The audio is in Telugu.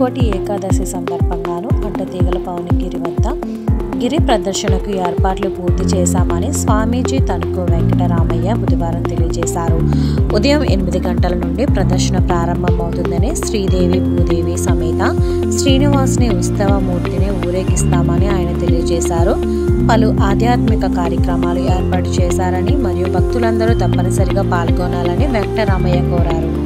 ముక్కోటి ఏకాదశి సందర్భంగాను అడ్డతీగల పవనగిరి వద్ద గిరి ప్రదర్శనకు ఏర్పాట్లు పూర్తి చేశామని స్వామీజీ తణుకు వెంకటరామయ్య బుధవారం తెలియజేశారు. ఉదయం ఎనిమిది గంటల నుండి ప్రదర్శన ప్రారంభమవుతుందని శ్రీదేవి భూదేవి సమేత శ్రీనివాసుని ఉత్సవ మూర్తిని ఊరేగిస్తామని ఆయన తెలియజేశారు. పలు ఆధ్యాత్మిక కార్యక్రమాలు ఏర్పాటు చేశారని మరియు భక్తులందరూ తప్పనిసరిగా పాల్గొనాలని వెంకటరామయ్య కోరారు.